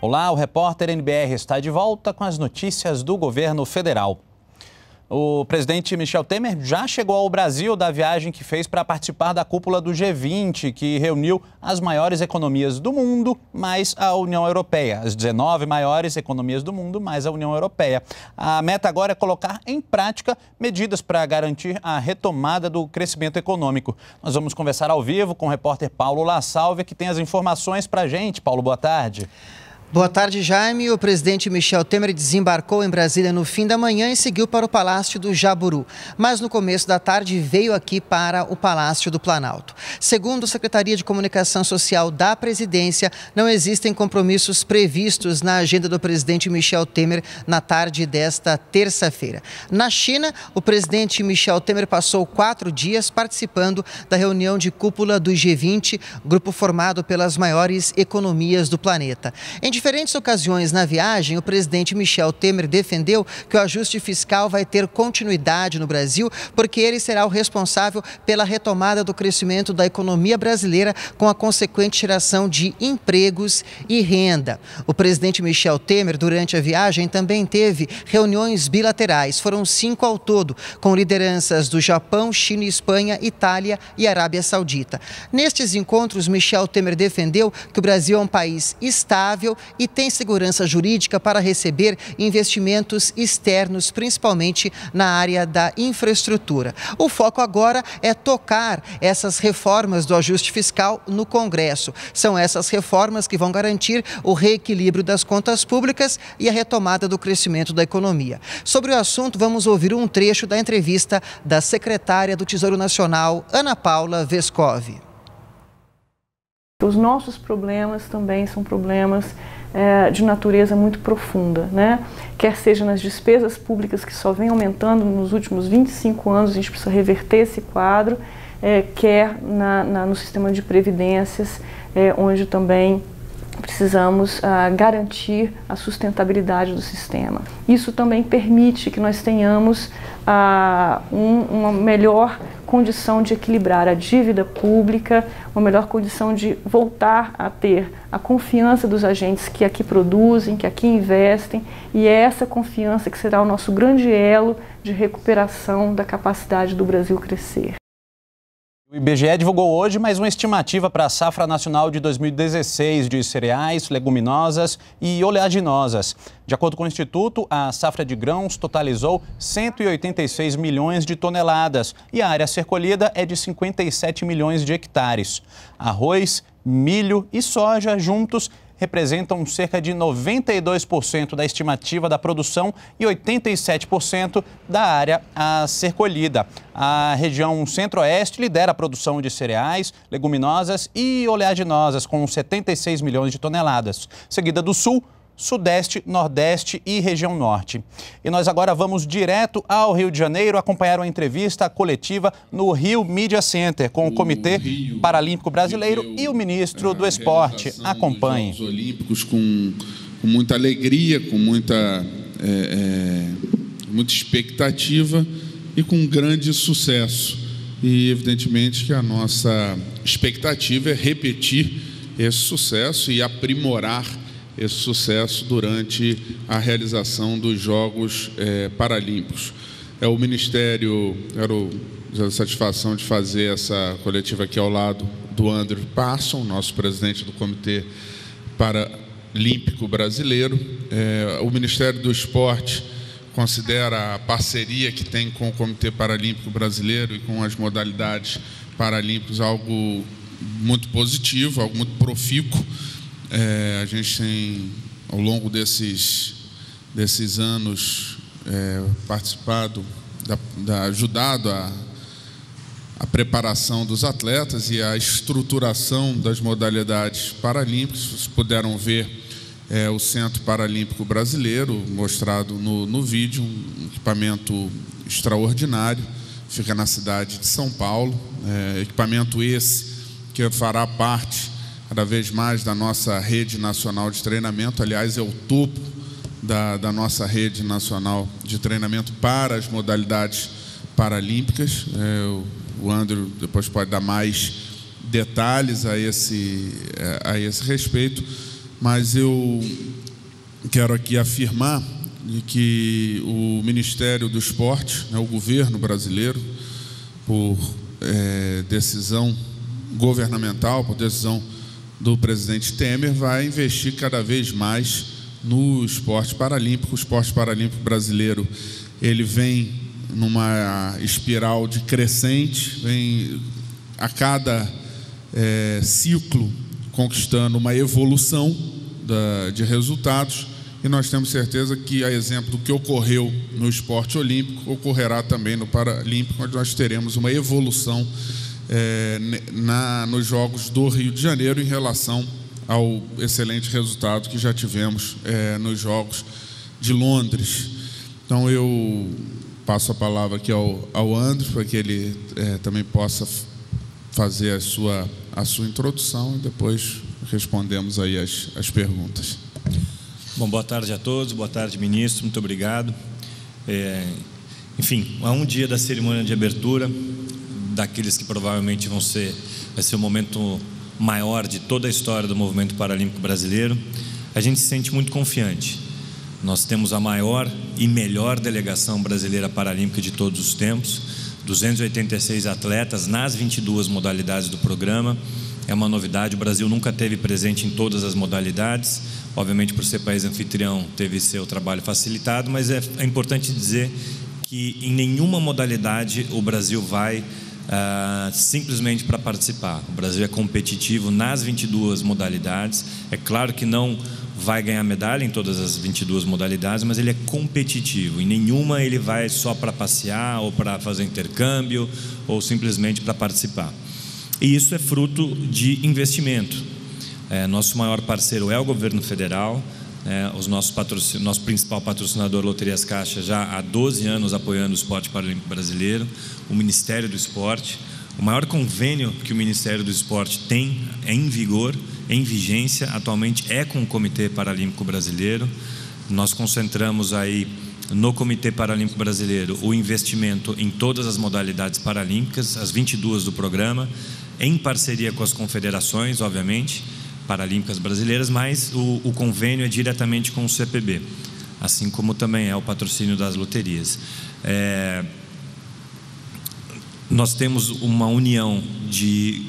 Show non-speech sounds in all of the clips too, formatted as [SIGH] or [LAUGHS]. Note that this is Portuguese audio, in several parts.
Olá, o repórter NBR está de volta com as notícias do governo federal. O presidente Michel Temer já chegou ao Brasil da viagem que fez para participar da cúpula do G20, que reuniu as maiores economias do mundo, mais a União Europeia. As 19 maiores economias do mundo, mais a União Europeia. A meta agora é colocar em prática medidas para garantir a retomada do crescimento econômico. Nós vamos conversar ao vivo com o repórter Paulo La Salve, que tem as informações para a gente. Paulo, boa tarde. Boa tarde, Jaime. O presidente Michel Temer desembarcou em Brasília no fim da manhã e seguiu para o Palácio do Jaburu. Mas no começo da tarde veio aqui para o Palácio do Planalto. Segundo a Secretaria de Comunicação Social da Presidência, não existem compromissos previstos na agenda do presidente Michel Temer na tarde desta terça-feira. Na China, o presidente Michel Temer passou quatro dias participando da reunião de cúpula do G20, grupo formado pelas maiores economias do planeta. Em diferentes ocasiões na viagem, o presidente Michel Temer defendeu que o ajuste fiscal vai ter continuidade no Brasil, porque ele será o responsável pela retomada do crescimento da economia brasileira com a consequente geração de empregos e renda. O presidente Michel Temer, durante a viagem, também teve reuniões bilaterais, foram cinco ao todo, com lideranças do Japão, China, Espanha, Itália e Arábia Saudita. Nestes encontros, Michel Temer defendeu que o Brasil é um país estável e tem segurança jurídica para receber investimentos externos, principalmente na área da infraestrutura. O foco agora é tocar essas reformas do ajuste fiscal no Congresso. São essas reformas que vão garantir o reequilíbrio das contas públicas e a retomada do crescimento da economia. Sobre o assunto, vamos ouvir um trecho da entrevista da secretária do Tesouro Nacional, Ana Paula Vescov. Os nossos problemas também são problemas é, de natureza muito profunda, né? quer seja nas despesas públicas que só vem aumentando nos últimos 25 anos, a gente precisa reverter esse quadro, é, quer na, na, no sistema de previdências, é, onde também precisamos ah, garantir a sustentabilidade do sistema. Isso também permite que nós tenhamos ah, um, uma melhor condição de equilibrar a dívida pública, uma melhor condição de voltar a ter a confiança dos agentes que aqui produzem, que aqui investem, e é essa confiança que será o nosso grande elo de recuperação da capacidade do Brasil crescer. O IBGE divulgou hoje mais uma estimativa para a safra nacional de 2016 de cereais, leguminosas e oleaginosas. De acordo com o Instituto, a safra de grãos totalizou 186 milhões de toneladas e a área a ser colhida é de 57 milhões de hectares. Arroz, milho e soja juntos representam cerca de 92% da estimativa da produção e 87% da área a ser colhida. A região centro-oeste lidera a produção de cereais, leguminosas e oleaginosas, com 76 milhões de toneladas, seguida do sul, Sudeste, Nordeste e região Norte. E nós agora vamos direto ao Rio de Janeiro acompanhar uma entrevista coletiva no Rio Media Center com o, Comitê Rio Paralímpico Brasileiro e o ministro do Esporte. Acompanhe. Os Olímpicos com, com, muita alegria, com muita, é, é, muita expectativa e com grande sucesso. E evidentemente que a nossa expectativa é repetir esse sucesso e aprimorar esse sucesso durante a realização dos Jogos é, Paralímpicos. É o Ministério, quero a satisfação de fazer essa coletiva aqui ao lado do Andrew Parson, nosso presidente do Comitê Paralímpico Brasileiro. É, o Ministério do Esporte considera a parceria que tem com o Comitê Paralímpico Brasileiro e com as modalidades paralímpicas algo muito positivo, algo muito profícuo é, a gente tem, ao longo desses, desses anos, é, participado, da, da, ajudado a, a preparação dos atletas e a estruturação das modalidades paralímpicas. Vocês puderam ver é, o Centro Paralímpico Brasileiro, mostrado no, no vídeo, um equipamento extraordinário, fica na cidade de São Paulo. É, equipamento esse que fará parte cada vez mais da nossa rede nacional de treinamento. Aliás, é o topo da, da nossa rede nacional de treinamento para as modalidades paralímpicas. É, o, o Andrew depois pode dar mais detalhes a esse, é, a esse respeito, mas eu quero aqui afirmar que o Ministério do Esporte, né, o governo brasileiro, por é, decisão governamental, por decisão do presidente Temer, vai investir cada vez mais no esporte paralímpico. O esporte paralímpico brasileiro ele vem numa espiral de crescente, vem a cada é, ciclo conquistando uma evolução da, de resultados e nós temos certeza que, a exemplo do que ocorreu no esporte olímpico, ocorrerá também no Paralímpico, onde nós teremos uma evolução é, na, nos Jogos do Rio de Janeiro em relação ao excelente resultado que já tivemos é, nos Jogos de Londres. Então eu passo a palavra aqui ao, ao André para que ele é, também possa fazer a sua, a sua introdução e depois respondemos aí as, as perguntas. Bom, boa tarde a todos, boa tarde, ministro, muito obrigado. É, enfim, há um dia da cerimônia de abertura, daqueles que provavelmente vão ser, vai ser o momento maior de toda a história do movimento paralímpico brasileiro, a gente se sente muito confiante. Nós temos a maior e melhor delegação brasileira paralímpica de todos os tempos, 286 atletas nas 22 modalidades do programa. É uma novidade, o Brasil nunca teve presente em todas as modalidades Obviamente, por ser país anfitrião, teve seu trabalho facilitado, mas é, é importante dizer que em nenhuma modalidade o Brasil vai uh, simplesmente para participar. O Brasil é competitivo nas 22 modalidades. É claro que não vai ganhar medalha em todas as 22 modalidades, mas ele é competitivo. Em nenhuma ele vai só para passear ou para fazer intercâmbio ou simplesmente para participar. E isso é fruto de investimento. É, nosso maior parceiro é o governo federal. É, os nossos patrocin... Nosso principal patrocinador, Loterias Caixa, já há 12 anos apoiando o esporte paralímpico brasileiro, o Ministério do Esporte. O maior convênio que o Ministério do Esporte tem é em vigor, em vigência, atualmente é com o Comitê Paralímpico Brasileiro. Nós concentramos aí no Comitê Paralímpico Brasileiro o investimento em todas as modalidades paralímpicas, as 22 do programa, em parceria com as confederações, obviamente paralímpicas brasileiras, mas o, o convênio é diretamente com o CPB, assim como também é o patrocínio das loterias. É, nós temos uma união de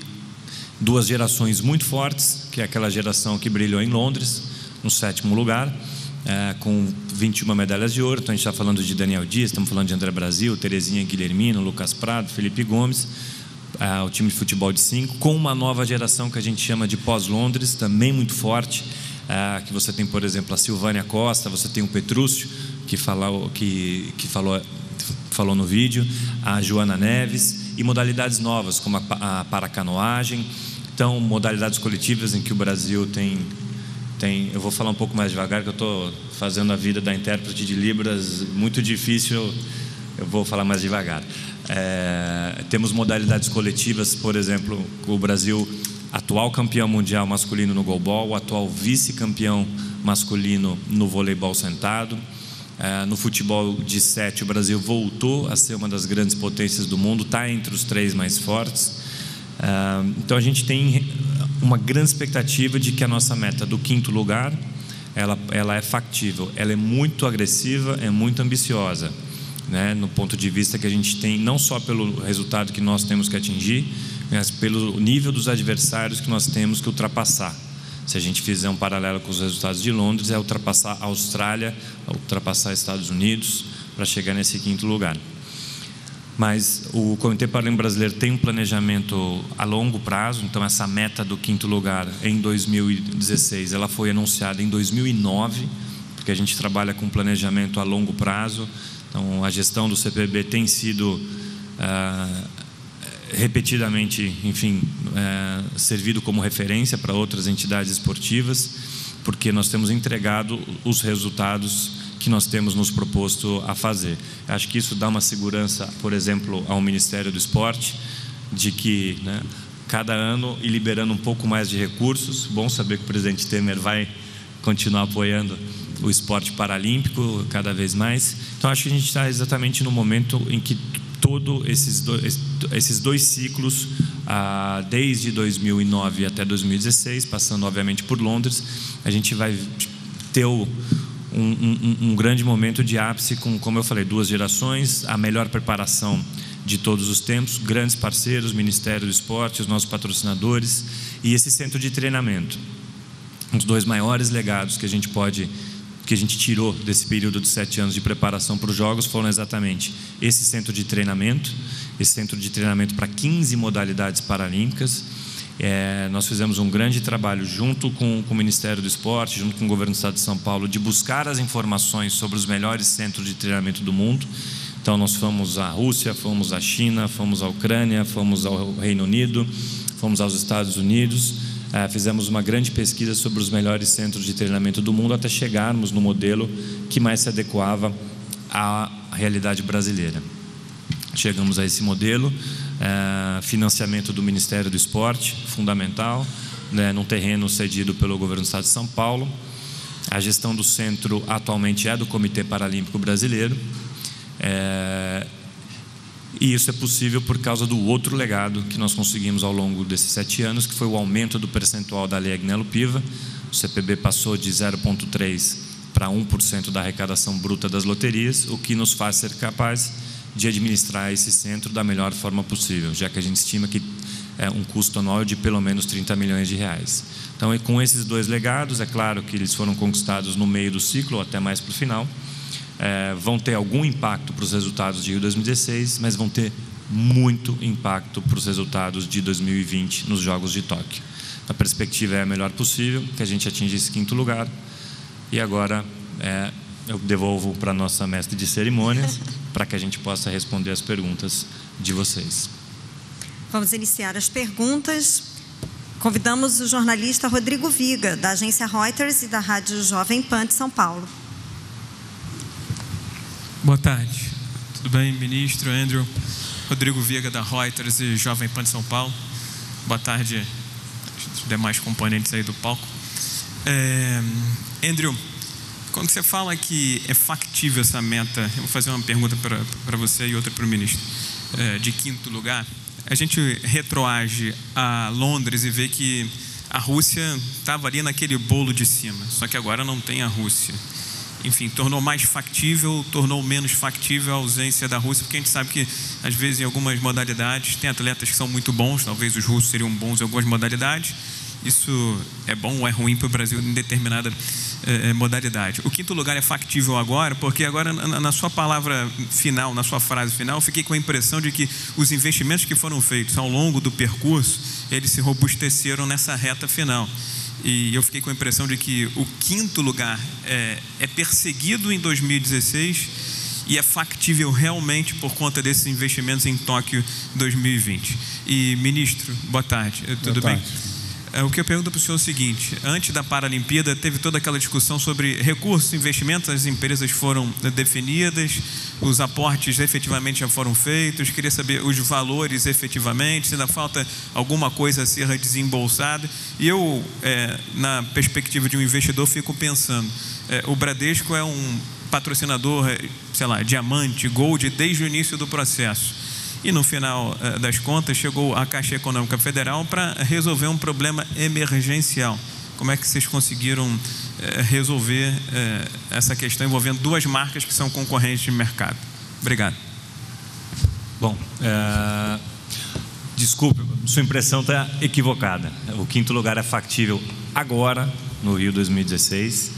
duas gerações muito fortes, que é aquela geração que brilhou em Londres, no sétimo lugar, é, com 21 medalhas de ouro. Então a gente está falando de Daniel Dias, estamos falando de André Brasil, Terezinha Guilhermino, Lucas Prado, Felipe Gomes uh, o time de futebol de cinco, com uma nova geração que a gente chama de pós-Londres, também muito forte. Uh, que você tem, por exemplo, a Silvânia Costa, você tem o Petrúcio, que falou, que, que falou, falou no vídeo, a Joana Neves, e modalidades novas, como a, a paracanoagem. Então, modalidades coletivas em que o Brasil tem tem, eu vou falar um pouco mais devagar, que eu estou fazendo a vida da intérprete de Libras muito difícil, eu vou falar mais devagar. É, temos modalidades coletivas, por exemplo, o Brasil, atual campeão mundial masculino no goalball, atual vice-campeão masculino no voleibol sentado. É, no futebol de sete, o Brasil voltou a ser uma das grandes potências do mundo, está entre os três mais fortes. É, então a gente tem uma grande expectativa de que a nossa meta do quinto lugar ela, ela é factível, ela é muito agressiva, é muito ambiciosa né, no ponto de vista que a gente tem, não só pelo resultado que nós temos que atingir, mas pelo nível dos adversários que nós temos que ultrapassar. Se a gente fizer um paralelo com os resultados de Londres, é ultrapassar a Austrália, ultrapassar Estados Unidos, para chegar nesse quinto lugar. Mas o Comitê Paralímpico Brasileiro tem um planejamento a longo prazo, então essa meta do quinto lugar em 2016, ela foi anunciada em 2009, porque a gente trabalha com planejamento a longo prazo, então, a gestão do CPB tem sido ah, repetidamente, enfim, ah, servido como referência para outras entidades esportivas, porque nós temos entregado os resultados que nós temos nos proposto a fazer. Acho que isso dá uma segurança, por exemplo, ao Ministério do Esporte, de que né, cada ano e liberando um pouco mais de recursos. Bom saber que o presidente Temer vai continuar apoiando o esporte paralímpico cada vez mais. Então acho que a gente está exatamente no momento em que todo esses dois, esses dois ciclos, ah, desde 2009 até 2016, passando obviamente por Londres, a gente vai ter o, um, um, um, grande momento de ápice com, como eu falei, duas gerações, a melhor preparação de todos os tempos, grandes parceiros, Ministério do Esporte, os nossos patrocinadores e esse centro de treinamento. Dos dois maiores legados que a gente pode que a gente tirou desse período de sete anos de preparação para os Jogos foram exatamente esse centro de treinamento, esse centro de treinamento para 15 modalidades paralímpicas. É, nós fizemos um grande trabalho junto com, com, o Ministério do Esporte, junto com o Governo do Estado de São Paulo, de buscar as informações sobre os melhores centros de treinamento do mundo. Então, nós fomos à Rússia, fomos à China, fomos à Ucrânia, fomos ao Reino Unido, fomos aos Estados Unidos é, fizemos uma grande pesquisa sobre os melhores centros de treinamento do mundo até chegarmos no modelo que mais se adequava à realidade brasileira. Chegamos a esse modelo, é, financiamento do Ministério do Esporte, fundamental, né, num terreno cedido pelo governo do Estado de São Paulo. A gestão do centro atualmente é do Comitê Paralímpico Brasileiro. É, e isso é possível por causa do outro legado que nós conseguimos ao longo desses sete anos, que foi o aumento do percentual da Lei Agnello Piva. O CPB passou de 0,3% para 1% da arrecadação bruta das loterias, o que nos faz ser capaz de administrar esse centro da melhor forma possível, já que a gente estima que é um custo anual de pelo menos 30 milhões de reais. Então, com esses dois legados, é claro que eles foram conquistados no meio do ciclo, ou até mais para o final, é, vão ter algum impacto para os resultados de Rio 2016, mas vão ter muito impacto para os resultados de 2020 nos Jogos de Tóquio. A perspectiva é a melhor possível, que a gente atinja esse quinto lugar. E agora é, eu devolvo para a nossa mestre de cerimônias, [LAUGHS] para que a gente possa responder as perguntas de vocês. Vamos iniciar as perguntas. Convidamos o jornalista Rodrigo Viga, da agência Reuters e da Rádio Jovem Pan de São Paulo. Boa tarde. Tudo bem, ministro Andrew? Rodrigo Viga da Reuters e Jovem Pan de São Paulo. Boa tarde, demais componentes aí do palco. É, Andrew, quando você fala que é factível essa meta, eu vou fazer uma pergunta para você e outra para o ministro, é, de quinto lugar. A gente retroage a Londres e vê que a Rússia estava ali naquele bolo de cima, só que agora não tem a Rússia enfim, tornou mais factível, tornou menos factível a ausência da Rússia, porque a gente sabe que, às vezes, em algumas modalidades, tem atletas que são muito bons, talvez os russos seriam bons em algumas modalidades. Isso é bom ou é ruim para o Brasil em determinada eh, modalidade. O quinto lugar é factível agora, porque agora, na, na sua palavra final, na sua frase final, fiquei com a impressão de que os investimentos que foram feitos ao longo do percurso, eles se robusteceram nessa reta final e eu fiquei com a impressão de que o quinto lugar é, é perseguido em 2016 e é factível realmente por conta desses investimentos em Tóquio 2020. E, ministro, boa tarde. Tudo boa tarde. bem? É, o que eu pergunto para o senhor é o seguinte: antes da Paralimpíada, teve toda aquela discussão sobre recursos, investimentos, as empresas foram definidas, os aportes efetivamente já foram feitos, queria saber os valores efetivamente, se ainda falta alguma coisa a ser desembolsada. E eu, é, na perspectiva de um investidor, fico pensando: é, o Bradesco é um patrocinador, sei lá, diamante, gold, desde o início do processo e no final eh, das contas chegou a Caixa Econômica Federal para resolver um problema emergencial. Como é que vocês conseguiram eh, resolver eh, essa questão envolvendo duas marcas que são concorrentes de mercado? Obrigado. Bom, é... desculpe, sua impressão está equivocada. O quinto lugar é factível agora, no Rio 2016.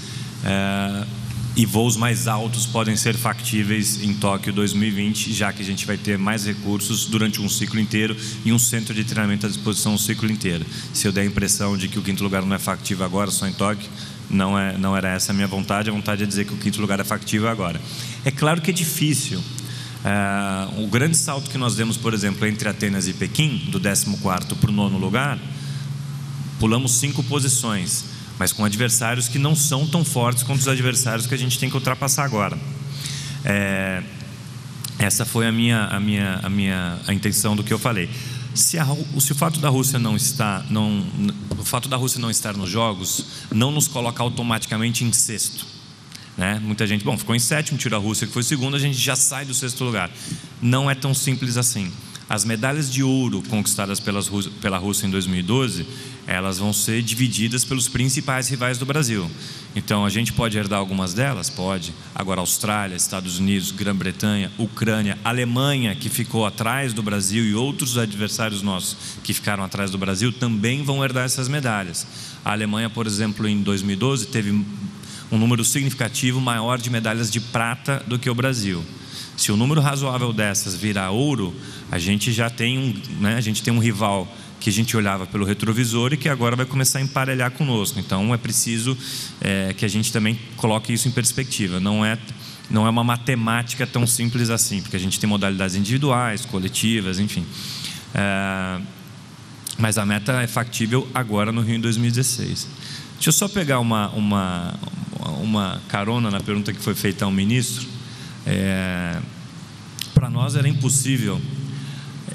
É e voos mais altos podem ser factíveis em Tóquio 2020, já que a gente vai ter mais recursos durante um ciclo inteiro e um centro de treinamento à disposição o ciclo inteiro. Se eu der a impressão de que o quinto lugar não é factível agora, só em Tóquio, não, é, não era essa a minha vontade, a vontade é dizer que o quinto lugar é factível agora. É claro que é difícil. É, o grande salto que nós demos, por exemplo, entre Atenas e Pequim, do 14 para o nono lugar, pulamos cinco posições mas com adversários que não são tão fortes quanto os adversários que a gente tem que ultrapassar agora. É, essa foi a minha, a minha, a minha a intenção do que eu falei. Se, a, se o fato da Rússia não está, não, o fato da Rússia não estar nos jogos, não nos coloca automaticamente em sexto. Né? Muita gente, bom, ficou em sétimo, tira a Rússia que foi segundo, a gente já sai do sexto lugar. Não é tão simples assim. As medalhas de ouro conquistadas pela Rússia em 2012, elas vão ser divididas pelos principais rivais do Brasil. Então, a gente pode herdar algumas delas? Pode. Agora, Austrália, Estados Unidos, Grã-Bretanha, Ucrânia, Alemanha, que ficou atrás do Brasil, e outros adversários nossos que ficaram atrás do Brasil, também vão herdar essas medalhas. A Alemanha, por exemplo, em 2012, teve um número significativo maior de medalhas de prata do que o Brasil. Se o número razoável dessas virar ouro, a gente já tem um, né, a gente tem um rival que a gente olhava pelo retrovisor e que agora vai começar a emparelhar conosco. Então é preciso é, que a gente também coloque isso em perspectiva. Não é não é uma matemática tão simples assim, porque a gente tem modalidades individuais, coletivas, enfim. É, mas a meta é factível agora no Rio em 2016. Deixa eu só pegar uma, uma, uma carona na pergunta que foi feita ao ministro. É, Para nós era impossível,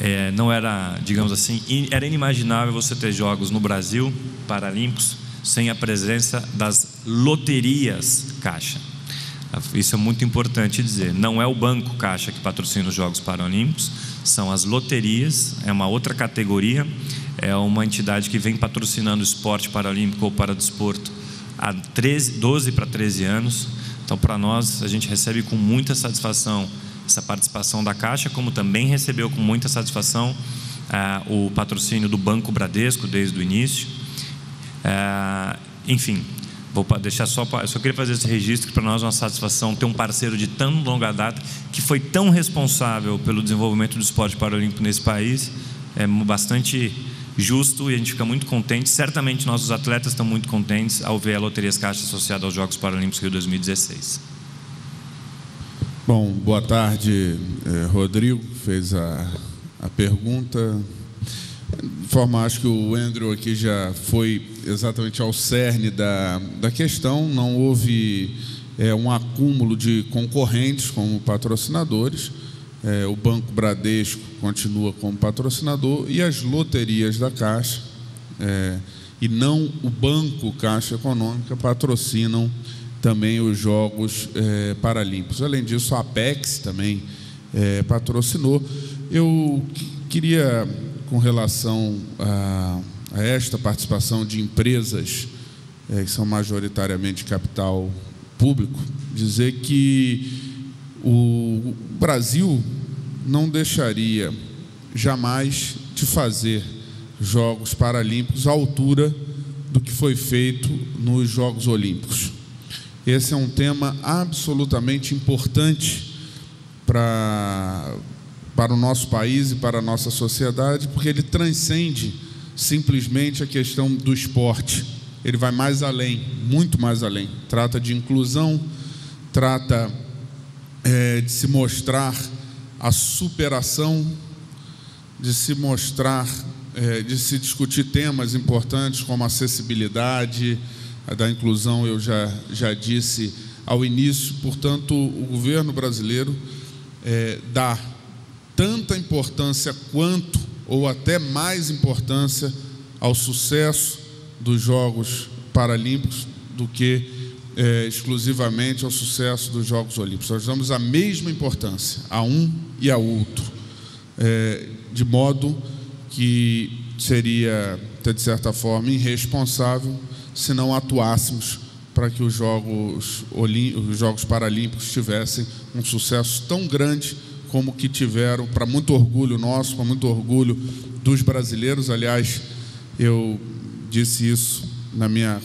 é, não era, digamos assim, era inimaginável você ter jogos no Brasil, Paralímpicos, sem a presença das loterias Caixa. Isso é muito importante dizer. Não é o Banco Caixa que patrocina os Jogos Paralímpicos, são as loterias, é uma outra categoria, é uma entidade que vem patrocinando o esporte paralímpico ou para desporto há 13, 12 para 13 anos. Então, para nós, a gente recebe com muita satisfação essa participação da Caixa, como também recebeu com muita satisfação ah, o patrocínio do Banco Bradesco desde o início. Ah, enfim, vou deixar só, eu só queria fazer esse registro que para nós é uma satisfação ter um parceiro de tão longa data que foi tão responsável pelo desenvolvimento do esporte paralímpico nesse país, é bastante justo e a gente fica muito contente. Certamente nossos atletas estão muito contentes ao ver a Loterias Caixa associada aos Jogos Paralímpicos Rio 2016. Bom, boa tarde, eh, Rodrigo, fez a, a pergunta. De forma, acho que o Andrew aqui já foi exatamente ao cerne da, da questão. Não houve é, um acúmulo de concorrentes como patrocinadores. É, o Banco Bradesco continua como patrocinador e as loterias da Caixa, é, e não o Banco Caixa Econômica, patrocinam também os Jogos é, Paralímpicos. Além disso, a Apex também é, patrocinou. Eu queria, com relação a, a esta participação de empresas é, que são majoritariamente capital público, dizer que o Brasil não deixaria jamais de fazer Jogos Paralímpicos à altura do que foi feito nos Jogos Olímpicos. Esse é um tema absolutamente importante para, para o nosso país e para a nossa sociedade, porque ele transcende simplesmente a questão do esporte. Ele vai mais além, muito mais além. Trata de inclusão, trata é, de se mostrar a superação, de se mostrar, é, de se discutir temas importantes como acessibilidade, a da inclusão, eu já, já disse ao início, portanto, o governo brasileiro é, dá tanta importância quanto, ou até mais importância, ao sucesso dos Jogos Paralímpicos do que é, exclusivamente ao sucesso dos Jogos Olímpicos. Nós damos a mesma importância a um e a outro, é, de modo que seria, de certa forma, irresponsável se não atuássemos para que os Jogos, os Jogos Paralímpicos tivessem um sucesso tão grande como que tiveram, para muito orgulho nosso, para muito orgulho dos brasileiros. Aliás, eu disse isso na minha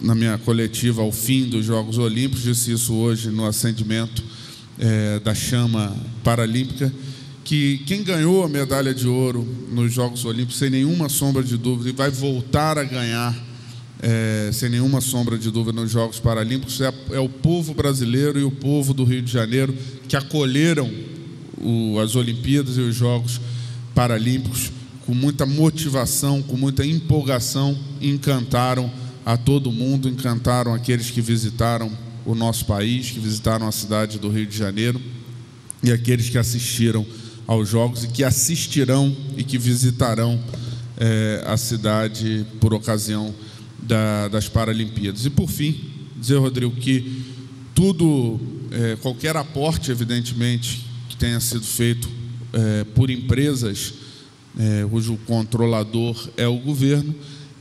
na minha coletiva ao fim dos Jogos Olímpicos, disse isso hoje no acendimento é, da chama paralímpica, que quem ganhou a medalha de ouro nos Jogos Olímpicos, sem nenhuma sombra de dúvida, e vai voltar a ganhar, é, sem nenhuma sombra de dúvida, nos Jogos Paralímpicos, é, é, o povo brasileiro e o povo do Rio de Janeiro que acolheram o, as Olimpíadas e os Jogos Paralímpicos com muita motivação, com muita empolgação, encantaram a todo mundo, encantaram aqueles que visitaram o nosso país, que visitaram a cidade do Rio de Janeiro e aqueles que assistiram aos Jogos e que assistirão e que visitarão é, a cidade por ocasião da, das Paralimpíadas. E por fim, dizer, Rodrigo, que tudo, é, qualquer aporte, evidentemente, que tenha sido feito é, por empresas é, cujo controlador é o governo,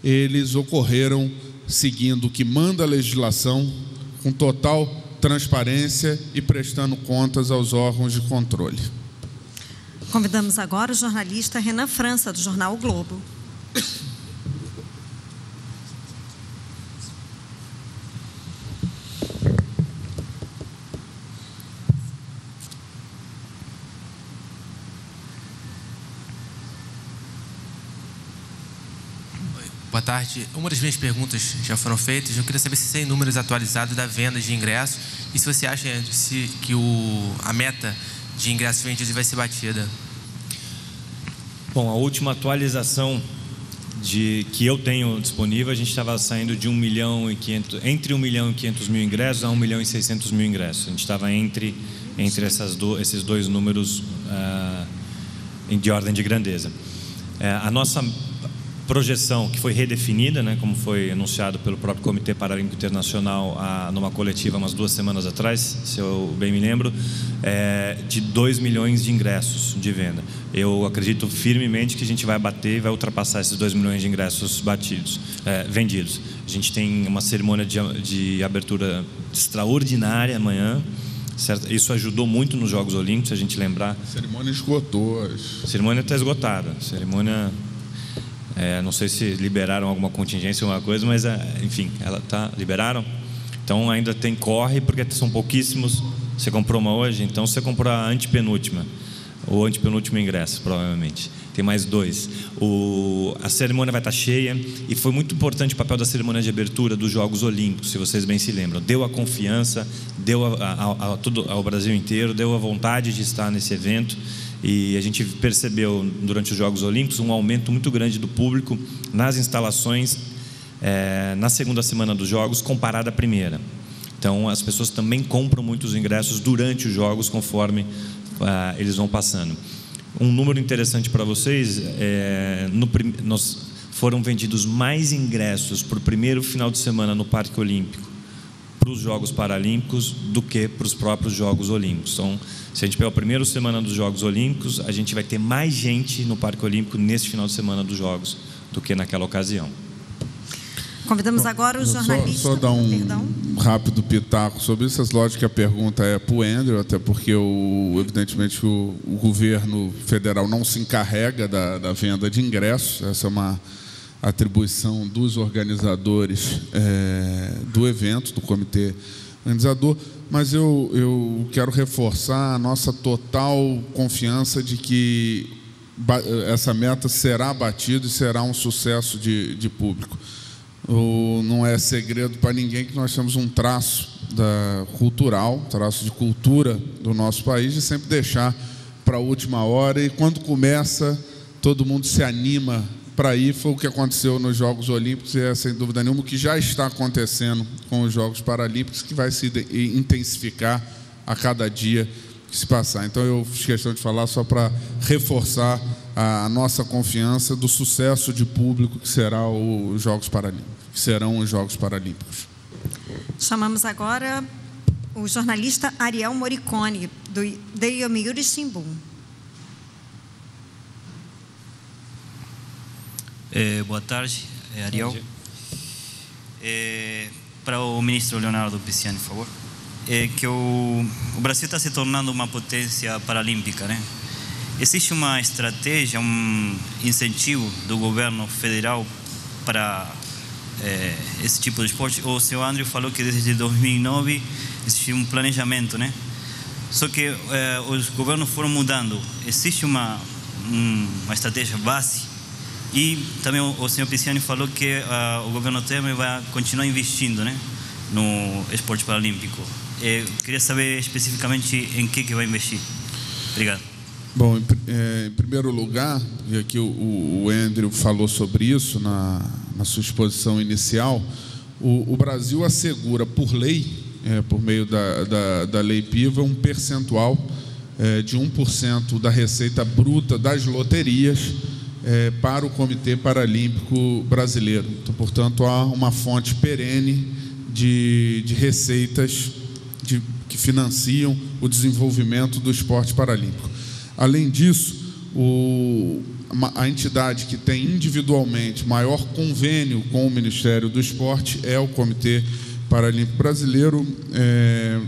eles ocorreram seguindo o que manda a legislação, com total transparência e prestando contas aos órgãos de controle. Convidamos agora o jornalista Renan França, do jornal o Globo. Boa tarde. Uma das minhas perguntas já foram feitas. Eu queria saber se tem números atualizados da venda de ingressos e se você acha se, que o, a meta de ingressos vendidos vai ser batida. Bom, a última atualização de, que eu tenho disponível, a gente estava saindo de 1 milhão e 500, entre 1 milhão e 500 mil ingressos a 1 milhão e 600 mil ingressos. A gente estava entre, entre essas do, esses dois números uh, de ordem de grandeza. Uh, a nossa projeção que foi redefinida, né, como foi anunciado pelo próprio Comitê Paralímpico Internacional a, numa coletiva umas duas semanas atrás, se eu bem me lembro, é, de 2 milhões de ingressos de venda. Eu acredito firmemente que a gente vai bater e vai ultrapassar esses 2 milhões de ingressos batidos, é, vendidos. A gente tem uma cerimônia de, de abertura extraordinária amanhã. Certo? Isso ajudou muito nos Jogos Olímpicos, a gente lembrar. A cerimônia esgotou. A cerimônia está esgotada. A cerimônia é, não sei se liberaram alguma contingência alguma coisa, mas é, enfim, ela tá liberaram. Então ainda tem corre porque são pouquíssimos. Você comprou uma hoje, então você comprou a antepenúltima, ou antepenúltimo ingresso, provavelmente. Tem mais dois. O, a cerimônia vai estar cheia e foi muito importante o papel da cerimônia de abertura dos Jogos Olímpicos, se vocês bem se lembram. Deu a confiança, deu a, a, a, tudo, ao Brasil inteiro, deu a vontade de estar nesse evento. E a gente percebeu durante os Jogos Olímpicos um aumento muito grande do público nas instalações é, na segunda semana dos Jogos comparada à primeira. Então as pessoas também compram muitos ingressos durante os Jogos conforme ah, eles vão passando. Um número interessante para vocês é no, nós foram vendidos mais ingressos para o primeiro final de semana no Parque Olímpico para os Jogos Paralímpicos do que para os próprios Jogos Olímpicos. Então, se a gente pegar a primeira semana dos Jogos Olímpicos, a gente vai ter mais gente no Parque Olímpico nesse final de semana dos Jogos do que naquela ocasião. Convidamos agora o jornalista. Só, só dar um perdão. rápido pitaco sobre isso. Lógico que a pergunta é para o Andrew, até porque, o, evidentemente, o, o, governo federal não se encarrega da, da venda de ingressos. Essa é uma atribuição dos organizadores é, do evento, do comitê organizador, mas eu, eu quero reforçar a nossa total confiança de que essa meta será batida e será um sucesso de, de público. O, não é segredo para ninguém que nós temos um traço da cultural, traço de cultura do nosso país, de sempre deixar para a última hora e quando começa, todo mundo se anima para ir foi o que aconteceu nos Jogos Olímpicos e é sem dúvida nenhuma o que já está acontecendo com os Jogos Paralímpicos, que vai se intensificar a cada dia que se passar. Então eu fiz questão de falar só para reforçar a nossa confiança do sucesso de público que será os Jogos Paralímpicos, que serão os Jogos Paralímpicos. Chamamos agora o jornalista Ariel Moricone, do The Yomiuri Shimbun. É, boa tarde, é Ariel. É, para o ministro Leonardo Pisciani, por favor. É que o, o Brasil está se tornando uma potência paralímpica, né? Existe uma estratégia, um incentivo do governo federal para é, esse tipo de esporte? O senhor André falou que desde 2009 existe um planejamento, né? Só que é, os governos foram mudando. Existe uma, uma estratégia base e também o, senhor Pisciani falou que uh, o governo Temer vai continuar investindo né, no esporte paralímpico. Eu queria saber especificamente em que, que vai investir. Obrigado. Bom, em, é, em primeiro lugar, e aqui o, o, Andrew falou sobre isso na, na sua exposição inicial, o, o Brasil assegura por lei, é, por meio da, da, da lei PIVA, um percentual é, de 1% da receita bruta das loterias é, para o Comitê Paralímpico Brasileiro. Então, portanto, há uma fonte perene de, de receitas de, que financiam o desenvolvimento do esporte paralímpico. Além disso, o, a entidade que tem individualmente maior convênio com o Ministério do Esporte é o Comitê Paralímpico Brasileiro, é,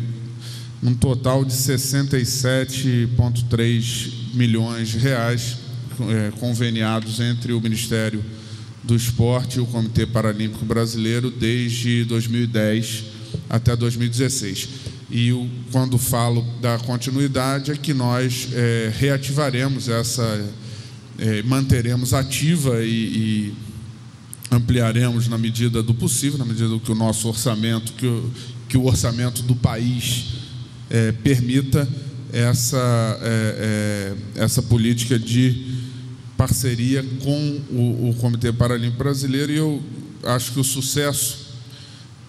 um total de 67,3 milhões de reais é, conveniados entre o Ministério do Esporte e o Comitê Paralímpico Brasileiro desde 2010 até 2016. E o, quando falo da continuidade, é que nós é, reativaremos essa, é, manteremos ativa e, e, ampliaremos na medida do possível, na medida do que o nosso orçamento, que o, que o orçamento do país é, permita essa, é, é, essa política de parceria com o, o Comitê Paralímpico Brasileiro e eu acho que o sucesso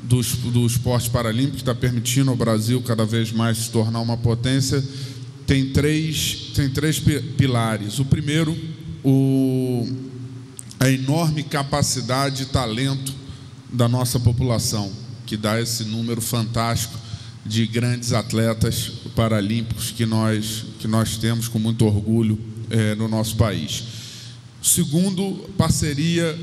do, do esporte paralímpico está permitindo ao Brasil cada vez mais se tornar uma potência tem três, tem três pilares. O primeiro, o, a enorme capacidade e talento da nossa população, que dá esse número fantástico de grandes atletas paralímpicos que nós, que nós temos com muito orgulho é, no nosso país. Segundo, parceria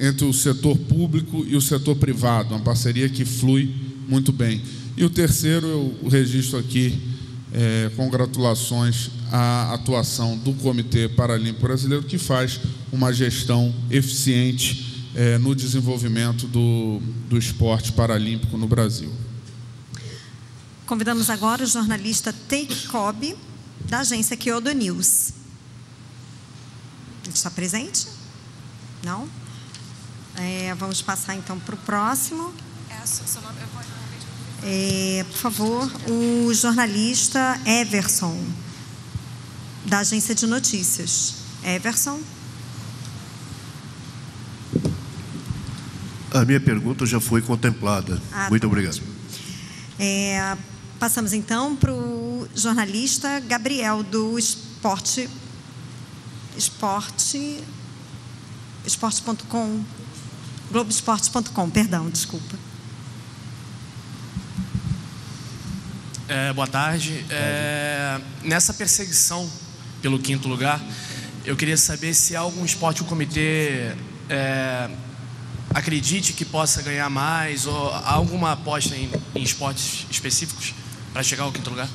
entre o setor público e o setor privado, uma parceria que flui muito bem. E o terceiro, eu registro aqui é, congratulações à atuação do Comitê Paralímpico Brasileiro, que faz uma gestão eficiente é, no desenvolvimento do, do esporte paralímpico no Brasil. Convidamos agora o jornalista Take Cobb, da agência Kyodo News. Está presente? Não? É, vamos passar então para o próximo. É, por favor, o jornalista Everson, da agência de notícias. Everson. A minha pergunta já foi contemplada. Ah, Muito tá obrigado. É, passamos então para o jornalista Gabriel do Esporte esporte esporte.com globoesporte.com, perdão, desculpa. É, boa tarde. É, nessa perseguição pelo quinto lugar, eu queria saber se há algum esporte o comitê é, acredite que possa ganhar mais ou há alguma aposta em, em esportes específicos para chegar ao quinto lugar?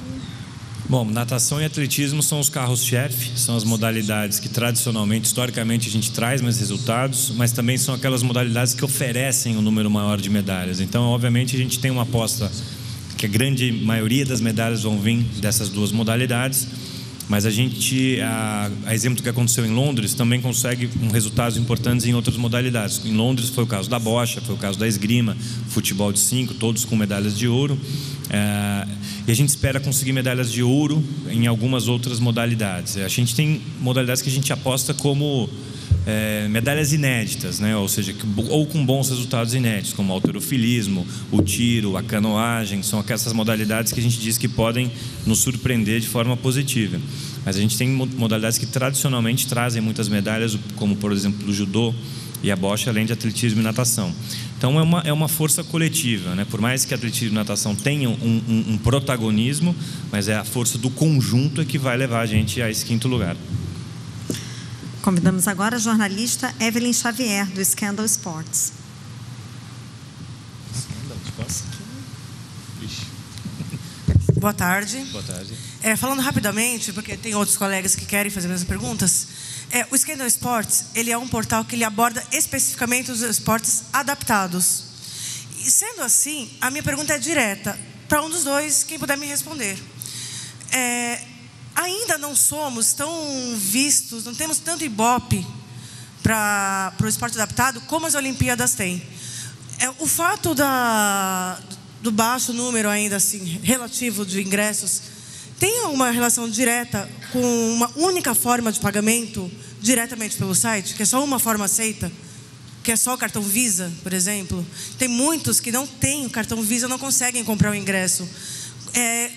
Bom, natação e atletismo são os carros-chefe, são as modalidades que tradicionalmente, historicamente, a gente traz mais resultados, mas também são aquelas modalidades que oferecem um número maior de medalhas. Então, obviamente, a gente tem uma aposta que a grande maioria das medalhas vão vir dessas duas modalidades, mas a gente, a, a exemplo do que aconteceu em Londres, também consegue um resultados importantes em outras modalidades. Em Londres foi o caso da bocha, foi o caso da esgrima, futebol de cinco, todos com medalhas de ouro. É, e a gente espera conseguir medalhas de ouro em algumas outras modalidades. A gente tem modalidades que a gente aposta como é, medalhas inéditas, né? ou seja, ou com bons resultados inéditos, como o alterofilismo, o tiro, a canoagem, são essas modalidades que a gente diz que podem nos surpreender de forma positiva. Mas a gente tem modalidades que tradicionalmente trazem muitas medalhas, como por exemplo o judô e a bocha, além de atletismo e natação. Então é uma, é uma força coletiva, né? por mais que atletismo e natação tenham um, um, um protagonismo, mas é a força do conjunto que vai levar a gente a esse quinto lugar. Convidamos agora a jornalista Evelyn Xavier, do Scandal Sports. Boa tarde. Boa tarde. É, falando rapidamente, porque tem outros colegas que querem fazer as mesmas perguntas. É, o Scandal Sports, ele é um portal que ele aborda especificamente os esportes adaptados. E sendo assim, a minha pergunta é direta para um dos dois, quem puder me responder. É, ainda não somos tão vistos, não temos tanto ibope para o esporte adaptado como as Olimpíadas têm. É, o fato da, do baixo número ainda assim relativo de ingressos tem uma relação direta com uma única forma de pagamento diretamente pelo site, que é só uma forma aceita, que é só o cartão Visa, por exemplo. Tem muitos que não têm o cartão Visa, não conseguem comprar o ingresso. É,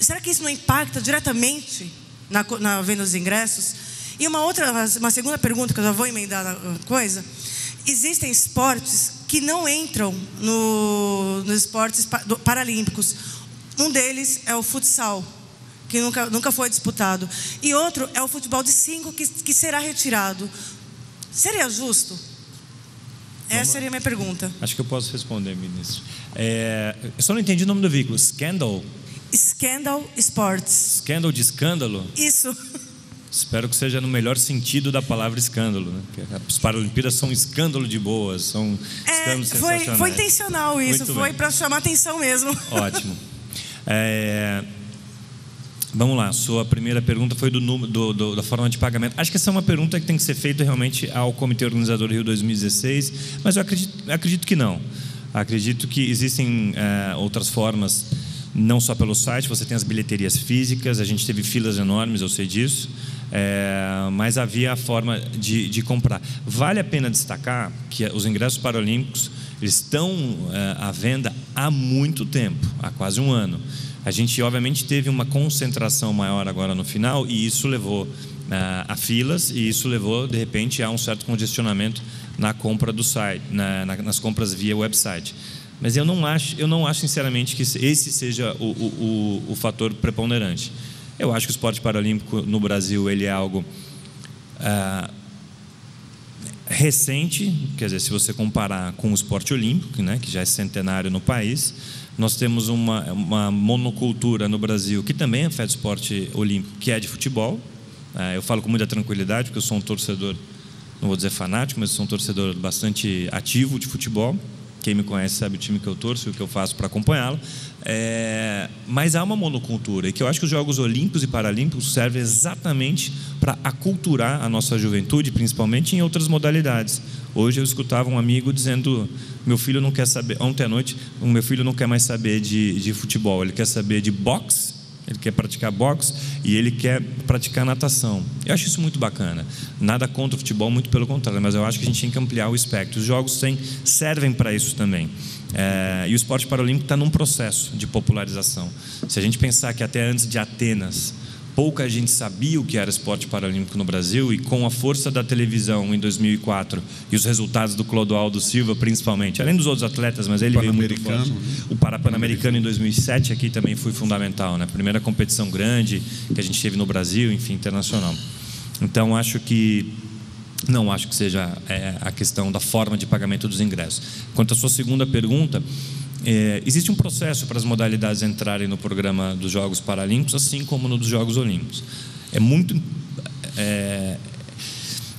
será que isso não impacta diretamente na, na venda dos ingressos? E uma outra, uma segunda pergunta que eu já vou emendar na coisa. Existem esportes que não entram no, nos esportes paralímpicos Um deles é o futsal, que nunca, nunca foi disputado. E outro é o futebol de cinco, que, que será retirado. Seria justo? Essa seria a minha pergunta. Acho que eu posso responder, ministro. É, eu só não entendi o nome do veículo. Scandal? Scandal Sports. Scandal de escândalo? Isso. Espero que seja no melhor sentido da palavra escândalo. Né? As Paralimpíadas são um escândalo de boas, são É, foi, foi intencional isso, Muito foi para chamar atenção mesmo. Ótimo. [LAUGHS] É, Vamos lá, sua primeira pergunta foi do, do- do- da forma de pagamento. Acho que essa é uma pergunta que tem que ser feita realmente ao Comitê Organizador Rio 2016, mas eu acredito, acredito que não. Acredito que existem eh, outras formas, não só pelo site, você tem as bilheterias físicas, a gente teve filas enormes, eu sei disso, eh, mas havia a forma de, de comprar. Vale a pena destacar que os ingressos paralímpicos estão eh, à venda há muito tempo, há quase um ano. A gente, obviamente, teve uma concentração maior agora no final e isso levou ah, a filas e isso levou, de repente, a um certo congestionamento na compra do site, na- na- nas compras via website. Mas eu não acho, eu não acho sinceramente que esse seja o, o, o, o fator preponderante. Eu acho que o esporte paralímpico no Brasil ele é algo ah, recente, quer dizer, se você comparar com o esporte olímpico, né, que já é centenário no país, nós temos uma, uma monocultura no Brasil que também afeta o esporte olímpico, que é de futebol. Ah, eu falo com muita tranquilidade, porque eu sou um torcedor, não vou dizer fanático, mas sou um torcedor bastante ativo de futebol. Quem me conhece sabe o time que eu torço e o que eu faço para acompanhá-lo. É, mas há uma monocultura e que eu acho que os Jogos Olímpicos e Paralímpicos servem exatamente para aculturar a nossa juventude, principalmente em outras modalidades. Hoje eu escutava um amigo dizendo: meu filho não quer saber. Ontem à noite, o meu filho não quer mais saber de, de futebol, ele quer saber de boxe ele quer praticar boxe e ele quer praticar natação. Eu acho isso muito bacana. Nada contra o futebol, muito pelo contrário, mas eu acho que a gente tem que ampliar o espectro. Os jogos têm, servem para isso também. É, e o esporte paralímpico está num processo de popularização. Se a gente pensar que até antes de Atenas pouca gente sabia o que era esporte paralímpico no Brasil e com a força da televisão em 2004 e os resultados do Clodoaldo Silva principalmente, além dos outros atletas, mas ele veio muito forte. O Parapan-Americano em 2007 aqui também foi fundamental, né? Primeira competição grande que a gente teve no Brasil, enfim, internacional. Então acho que não acho que seja é, a questão da forma de pagamento dos ingressos. Quanto à sua segunda pergunta, é, existe um processo para as modalidades entrarem no programa dos Jogos Paralímpicos, assim como no dos Jogos Olímpicos. É muito, é,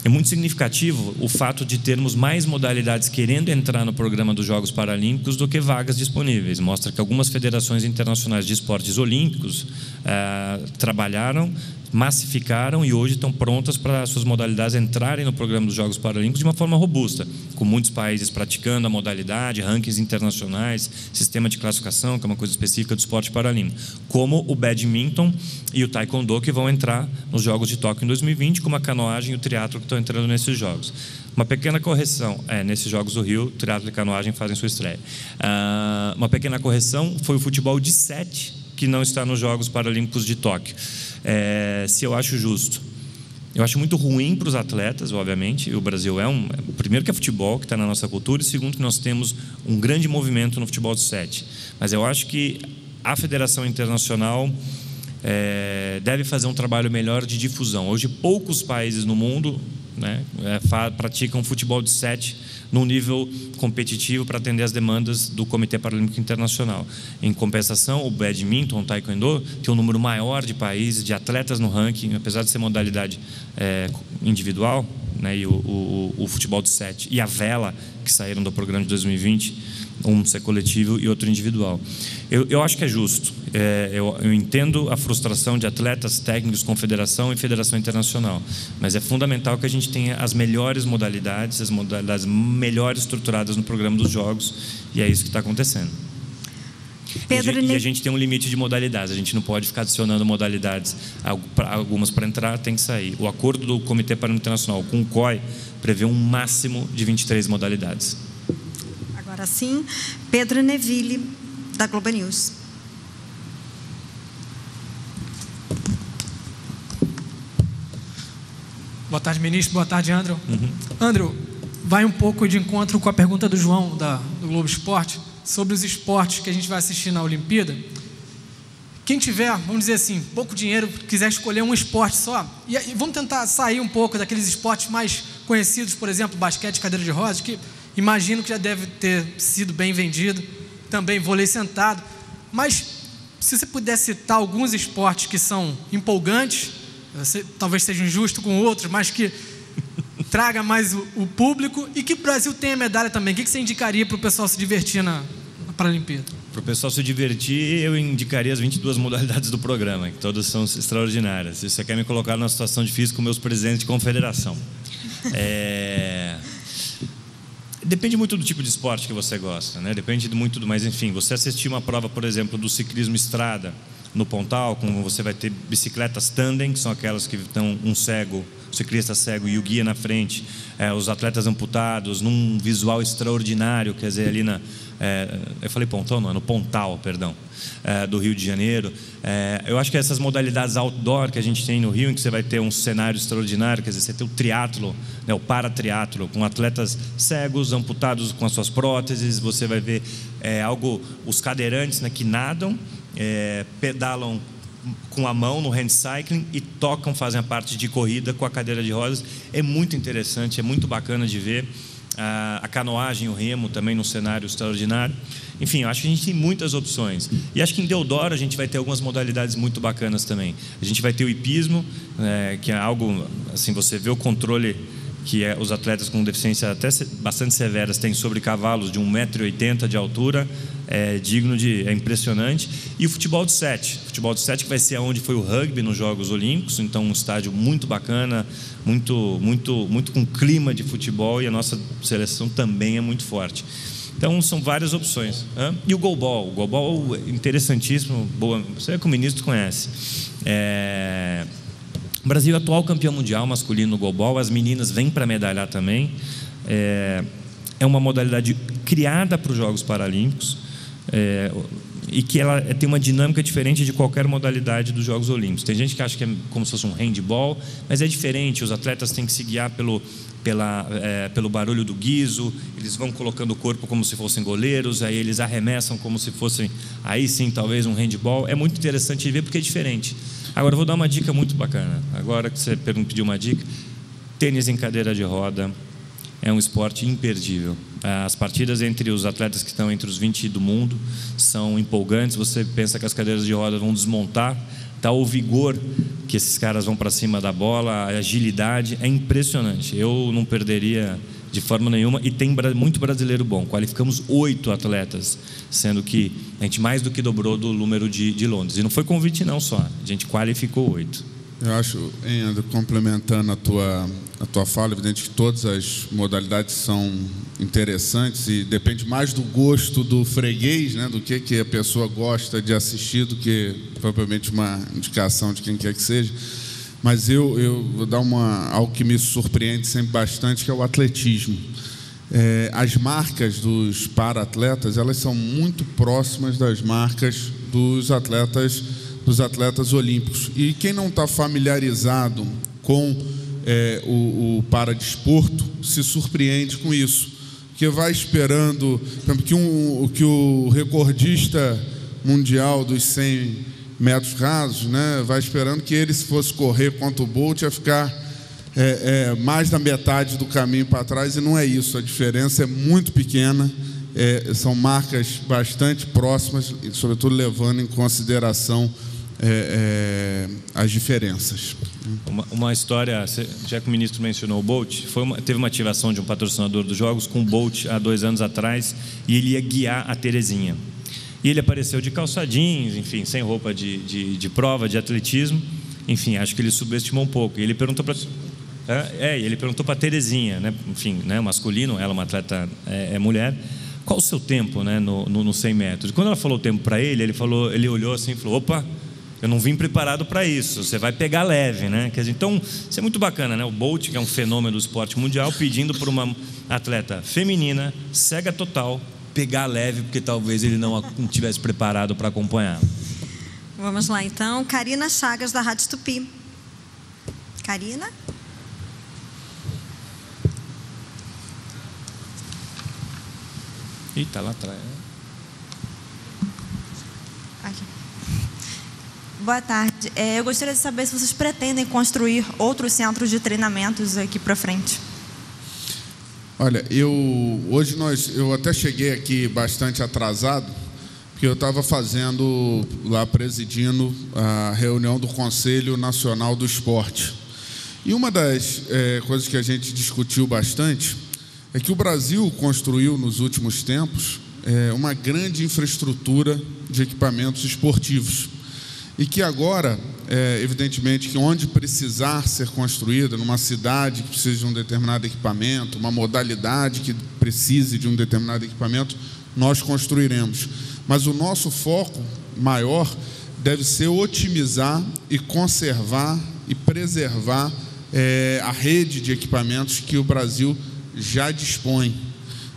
é muito significativo o fato de termos mais modalidades querendo entrar no programa dos Jogos Paralímpicos do que vagas disponíveis. Mostra que algumas federações internacionais de esportes olímpicos eh, trabalharam, massificaram e hoje estão prontas para suas modalidades entrarem no programa dos Jogos Paralímpicos de uma forma robusta, com muitos países praticando a modalidade, rankings internacionais, sistema de classificação, que é uma coisa específica do esporte paralímpico, como o badminton e o taekwondo que vão entrar nos Jogos de Tóquio em 2020, como a canoagem e o triatlo que estão entrando nesses jogos. Uma pequena correção, é, nesses Jogos do Rio, triatlo e canoagem fazem sua estreia. Ah, uma pequena correção foi o futebol de sete que não está nos Jogos Paralímpicos de Tóquio. É, se eu acho justo. Eu acho muito ruim para os atletas, obviamente. O Brasil é um. Primeiro, que é futebol, que está na nossa cultura, e segundo, que nós temos um grande movimento no futebol de sete. Mas eu acho que a Federação Internacional é, deve fazer um trabalho melhor de difusão. Hoje, poucos países no mundo né, é, praticam futebol de sete num nível competitivo para atender as demandas do Comitê Paralímpico Internacional. Em compensação, o badminton, o taekwondo, tem um número maior de países, de atletas no ranking, apesar de ser modalidade é, individual, né, e o, o, o futebol de sete e a vela, que saíram do programa de 2020, um ser coletivo e outro individual. Eu, eu acho que é justo. É, eu, eu entendo a frustração de atletas, técnicos, confederação e federação internacional, mas é fundamental que a gente tenha as melhores modalidades, as modalidades melhores estruturadas no programa dos jogos, e é isso que está acontecendo. Pedro e, a gente, e Ne- a gente tem um limite de modalidades, a gente não pode ficar adicionando modalidades, algumas para entrar, tem que sair. O acordo do Comitê Paralímpico Internacional com o COI prevê um máximo de 23 modalidades. Agora sim, Pedro Neville, da Globo News. Boa tarde, ministro. Boa tarde, Andrew. Andrew, vai um pouco de encontro com a pergunta do João, da, do Globo Esporte, sobre os esportes que a gente vai assistir na Olimpíada. quem tiver, vamos dizer assim, pouco dinheiro, quiser escolher um esporte só, e, e vamos tentar sair um pouco daqueles esportes mais conhecidos, por exemplo, basquete, cadeira de rodas, que imagino que já deve ter sido bem vendido, também vôlei sentado, mas se você puder citar alguns esportes que são empolgantes, você, talvez seja injusto com outros, mas que [LAUGHS] traga mais o, o, público e que o Brasil tenha medalha também. O que, que você indicaria para o pessoal se divertir na, na Paralimpíada? Para o pessoal se divertir, eu indicaria as 22 modalidades do programa, que todas são extraordinárias. Se você quer me colocar numa situação difícil com meus presidentes de confederação. [LAUGHS] É... Depende muito do tipo de esporte que você gosta, né? Depende muito do. Mas, enfim, você assistir uma prova, por exemplo, do ciclismo estrada no Pontal, como você vai ter bicicletas tandem, que são aquelas que estão um cego o ciclista cego e o guia na frente, é, os atletas amputados, num visual extraordinário, quer dizer, ali na. É, eu falei Pontão, não, é no Pontal, perdão, é, do Rio de Janeiro. É, eu acho que essas modalidades outdoor que a gente tem no Rio, em que você vai ter um cenário extraordinário, quer dizer, você tem o triatlo, né, o paratriatlo, com atletas cegos, amputados com as suas próteses, você vai ver é, algo, os cadeirantes né, que nadam, é, pedalam com a mão no hand cycling e tocam, fazem a parte de corrida com a cadeira de rodas. É muito interessante, é muito bacana de ver. A, canoagem, o remo também num cenário extraordinário. Enfim, acho que a gente tem muitas opções. E acho que em Deodoro a gente vai ter algumas modalidades muito bacanas também. A gente vai ter o hipismo, é, que é algo, assim, você vê o controle que é, os atletas com deficiência até bastante severas têm sobre cavalos de 1,80m de altura, é digno de. é impressionante. E o futebol de sete. Futebol de sete que vai ser onde foi o rugby nos Jogos Olímpicos, então um estádio muito bacana, muito, muito, muito com clima de futebol e a nossa seleção também é muito forte. Então são várias opções. E o goalball, o goalball é interessantíssimo, boa, você é que o ministro conhece. É, o Brasil é atual campeão mundial masculino no goalball, as meninas vêm para medalhar também. É, é uma modalidade criada para os Jogos Paralímpicos é, e que ela tem uma dinâmica diferente de qualquer modalidade dos Jogos Olímpicos. Tem gente que acha que é como se fosse um handball, mas é diferente. Os atletas têm que se guiar pelo, pela, é, pelo barulho do guiso, eles vão colocando o corpo como se fossem goleiros, aí eles arremessam como se fossem, aí sim, talvez um handball. É muito interessante de ver porque é diferente. Agora, vou dar uma dica muito bacana. Agora que você pediu uma dica, tênis em cadeira de roda é um esporte imperdível. As partidas entre os atletas que estão entre os 20 do mundo são empolgantes. Você pensa que as cadeiras de roda vão desmontar, tá o vigor que esses caras vão para cima da bola, a agilidade é impressionante. Eu não perderia de forma nenhuma e tem muito brasileiro bom. Qualificamos oito atletas, sendo que a gente mais do que dobrou do número de, de Londres. E não foi convite não só, a gente qualificou oito. Eu acho, André, complementando a tua, a tua fala, evidente que todas as modalidades são interessantes e depende mais do gosto do freguês, né, do que, que a pessoa gosta de assistir, do que propriamente uma indicação de quem quer que seja. Mas eu, eu vou dar uma, algo que me surpreende sempre bastante, que é o atletismo. É, as marcas dos para-atletas, elas são muito próximas das marcas dos atletas, dos atletas olímpicos. E quem não está familiarizado com é, o, o paradesporto se surpreende com isso. Porque vai esperando, que, um, que o recordista mundial dos 100 metros rasos, né? vai esperando que ele, se fosse correr contra o Bolt, ia ficar é, é, mais da metade do caminho para trás, e não é isso, a diferença é muito pequena, é, são marcas bastante próximas, sobretudo levando em consideração é, é, as diferenças. Uma, uma, história, já que o ministro mencionou o Bolt, foi uma, teve uma ativação de um patrocinador dos Jogos com o Bolt há dois anos atrás, e ele ia guiar a Terezinha. E ele apareceu de calçadinhos, enfim, sem roupa de, de, de prova, de atletismo. Enfim, acho que ele subestimou um pouco. E ele perguntou para é, ele perguntou para Terezinha, né? Enfim, né? Masculino, ela é uma atleta é, é mulher. Qual o seu tempo, né? No, no, no 100 metros. Quando ela falou o tempo para ele, ele falou, ele olhou assim, e falou: opa, eu não vim preparado para isso. Você vai pegar leve, né? Dizer, então, isso é muito bacana, né? O Bolt, que é um fenômeno do esporte mundial, pedindo para uma atleta feminina, cega total, pegar leve, porque talvez ele não tivesse preparado para acompanhar. Vamos lá então, Karina Chagas da Rádio Tupi. Karina? Eita, lá atrás. Boa tarde. É, eu gostaria de saber se vocês pretendem construir outros centros de treinamentos aqui para frente. Olha, eu hoje nós eu até cheguei aqui bastante atrasado, porque eu estava fazendo lá presidindo a reunião do Conselho Nacional do Esporte. E uma das é, coisas que a gente discutiu bastante é que o Brasil construiu nos últimos tempos é, uma grande infraestrutura de equipamentos esportivos e que agora, é, evidentemente, que onde precisar ser construída, numa cidade que precisa de um determinado equipamento, uma modalidade que precise de um determinado equipamento, nós construiremos. Mas o nosso foco maior deve ser otimizar e conservar e preservar é, a rede de equipamentos que o Brasil já dispõe.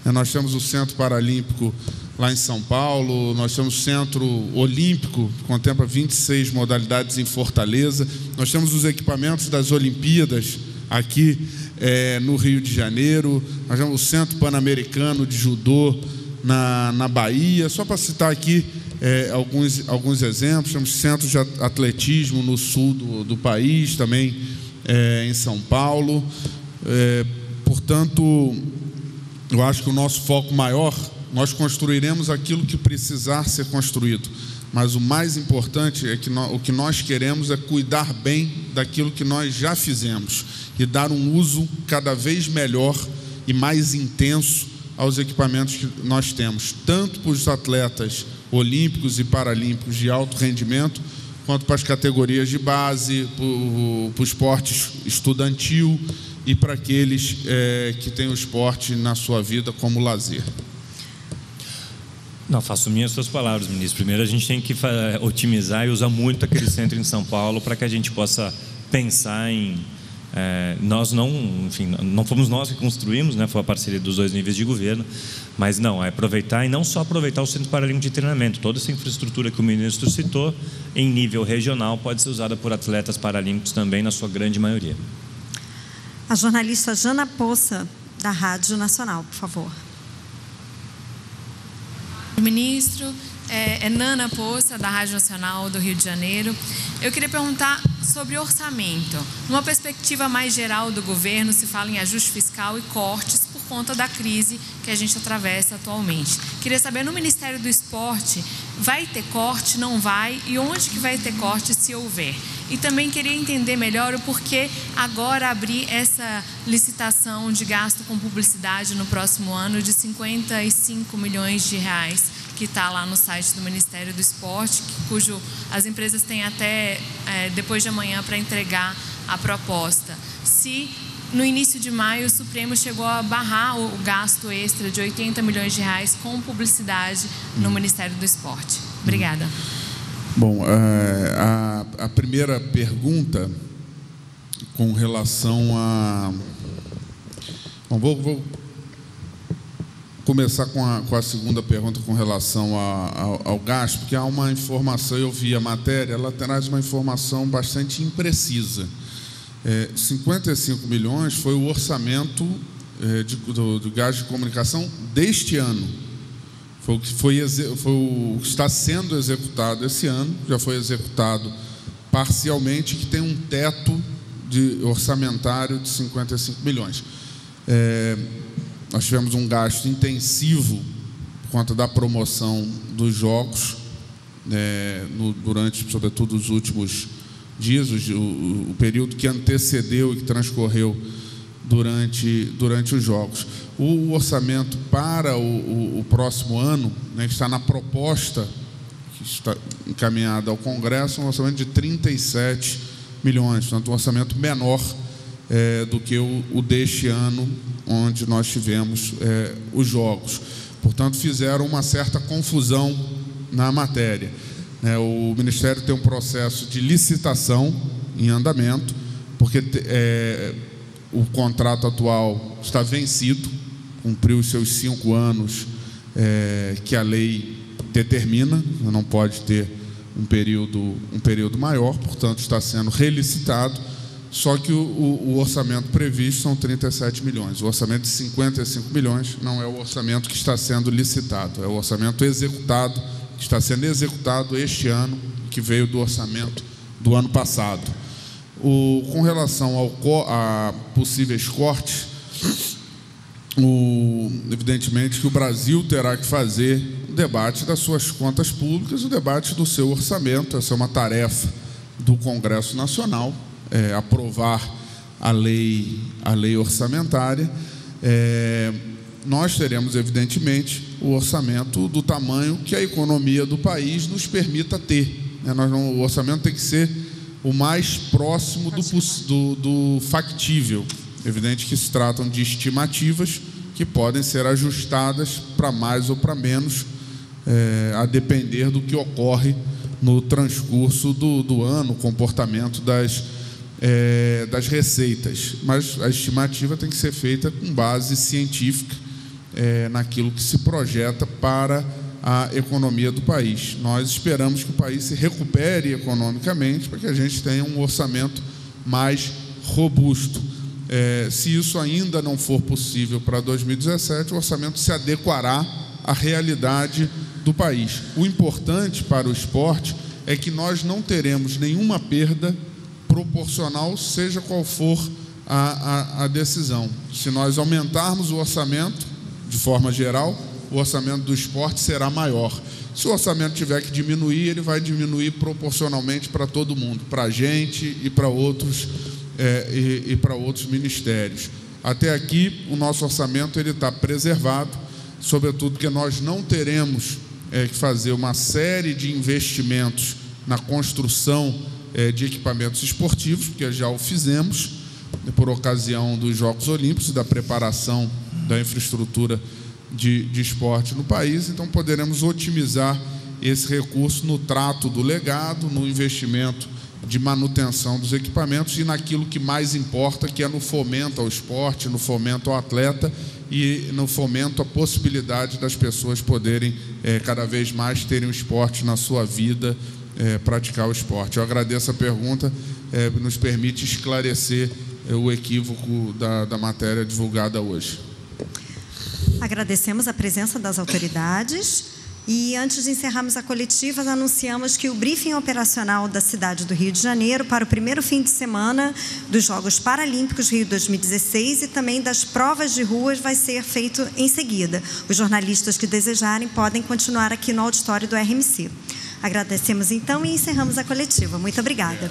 Nós temos o Centro Paralímpico lá em São Paulo, nós temos Centro Olímpico, que contempla 26 modalidades em Fortaleza, nós temos os equipamentos das Olimpíadas aqui é, no Rio de Janeiro, nós temos o Centro Pan-Americano de Judô na, na Bahia, só para citar aqui é, alguns, alguns exemplos, temos centros de atletismo no sul do, do país, também é, em São Paulo, é, portanto, eu acho que o nosso foco maior, nós construiremos aquilo que precisar ser construído. Mas o mais importante é que nós, o que nós queremos é cuidar bem daquilo que nós já fizemos e dar um uso cada vez melhor e mais intenso aos equipamentos que nós temos, tanto para os atletas olímpicos e paralímpicos de alto rendimento, quanto para as categorias de base, para o, para o esporte estudantil e para aqueles é, que têm o esporte na sua vida como lazer. Não, faço minhas suas palavras, ministro. Primeiro, a gente tem que otimizar e usar muito aquele centro em São Paulo para que a gente possa pensar em. É, nós não, enfim, não fomos nós que construímos, né? Foi a parceria dos dois níveis de governo, mas não, é aproveitar e não só aproveitar o Centro Paralímpico de Treinamento, toda essa infraestrutura que o ministro citou, em nível regional, pode ser usada por atletas paralímpicos também, na sua grande maioria. A jornalista Jana Poça, da Rádio Nacional, por favor. Ministro, é, é Nana Poça, da Rádio Nacional do Rio de Janeiro. Eu queria perguntar sobre orçamento. Numa perspectiva mais geral do governo, se fala em ajuste fiscal e cortes conta da crise que a gente atravessa atualmente. Queria saber, no Ministério do Esporte, vai ter corte, não vai? E onde que vai ter corte, se houver? E também queria entender melhor o porquê agora abrir essa licitação de gasto com publicidade no próximo ano de 55 milhões de reais, que está lá no site do Ministério do Esporte, cujo as empresas têm até é, depois de amanhã para entregar a proposta. Se no início de maio o Supremo chegou a barrar o gasto extra de 80 milhões de reais com publicidade no Ministério do Esporte. Obrigada. Bom, é, a, a primeira pergunta com relação a. Bom, vou, vou começar com a, com a, segunda pergunta com relação a, ao, ao, gasto, porque há uma informação, eu vi a matéria, ela traz uma informação bastante imprecisa. É, 55 milhões foi o orçamento é, de, do, do gasto de comunicação deste ano. Foi o que foi, foi o está sendo executado esse ano, já foi executado parcialmente, que tem um teto de orçamentário de 55 milhões. É, nós tivemos um gasto intensivo por conta da promoção dos jogos, é, no, durante, sobretudo, os últimos dias, o, o, período que antecedeu e que transcorreu durante, durante os jogos. O orçamento para o, o, o próximo ano né, está na proposta que está encaminhada ao Congresso, um orçamento de 37 milhões, portanto, um orçamento menor é, do que o, o, deste ano, onde nós tivemos é, os jogos. Portanto, fizeram uma certa confusão na matéria. É, o Ministério tem um processo de licitação em andamento, porque é, o contrato atual está vencido, cumpriu os seus cinco anos é, que a lei determina, não pode ter um período, um período maior, portanto está sendo relicitado, só que o, o, orçamento previsto são 37 milhões. O orçamento de 55 milhões não é o orçamento que está sendo licitado, é o orçamento executado, que está sendo executado este ano, que veio do orçamento do ano passado. O, com relação ao, a possíveis cortes, o, evidentemente que o Brasil terá que fazer o debate das suas contas públicas, o debate do seu orçamento. Essa é uma tarefa do Congresso Nacional, é, aprovar a lei, a lei orçamentária. É, nós teremos, evidentemente, o orçamento do tamanho que a economia do país nos permita ter. Né? Nós não, o orçamento tem que ser o mais próximo do, do, do factível. Evidente que se tratam de estimativas que podem ser ajustadas para mais ou para menos, é, a depender do que ocorre no transcurso do, do ano, o comportamento das, é, das receitas. Mas a estimativa tem que ser feita com base científica é, naquilo que se projeta para a economia do país. Nós esperamos que o país se recupere economicamente para que a gente tenha um orçamento mais robusto. É, se isso ainda não for possível para 2017, o orçamento se adequará à realidade do país. O importante para o esporte é que nós não teremos nenhuma perda proporcional, seja qual for a, a, a decisão. Se nós aumentarmos o orçamento, de forma geral, o orçamento do esporte será maior. Se o orçamento tiver que diminuir, ele vai diminuir proporcionalmente para todo mundo, para a gente e para outros é, e, e para outros ministérios. Até aqui, o nosso orçamento ele está preservado, sobretudo porque nós não teremos é, que fazer uma série de investimentos na construção é, de equipamentos esportivos, porque já o fizemos por ocasião dos Jogos Olímpicos da preparação da infraestrutura de, de esporte no país, então poderemos otimizar esse recurso no trato do legado, no investimento de manutenção dos equipamentos e naquilo que mais importa, que é no fomento ao esporte, no fomento ao atleta e no fomento à possibilidade das pessoas poderem é, cada vez mais terem o esporte na sua vida, é, praticar o esporte. Eu agradeço a pergunta, é, nos permite esclarecer o equívoco da, da matéria divulgada hoje. Agradecemos a presença das autoridades. E antes de encerrarmos a coletiva, anunciamos que o briefing operacional da cidade do Rio de Janeiro para o primeiro fim de semana dos Jogos Paralímpicos Rio 2016 e também das provas de ruas vai ser feito em seguida. Os jornalistas que desejarem podem continuar aqui no auditório do RMC. Agradecemos então e encerramos a coletiva. Muito obrigada.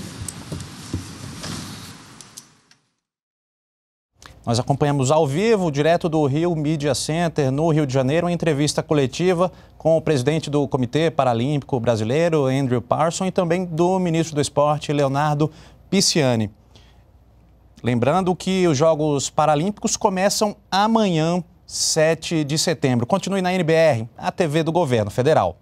Nós acompanhamos ao vivo, direto do Rio Media Center, no Rio de Janeiro, uma entrevista coletiva com o presidente do Comitê Paralímpico Brasileiro, Andrew Parson, e também do ministro do Esporte, Leonardo Pisciani. Lembrando que os Jogos Paralímpicos começam amanhã, 7 de setembro. Continue na NBR, a TV do Governo Federal.